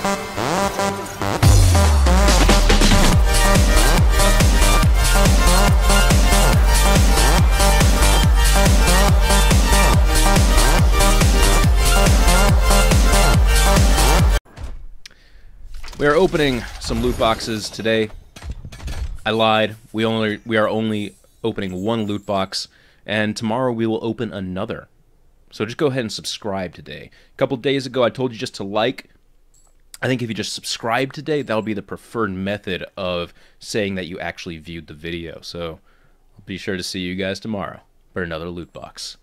We are opening some loot boxes today. I lied. We only we are only opening one loot box, and tomorrow we will open another. So just go ahead and subscribe today. A couple days ago, I told you just to like. I think if you just subscribe today, that'll be the preferred method of saying that you actually viewed the video. So I'll be sure to see you guys tomorrow for another loot box.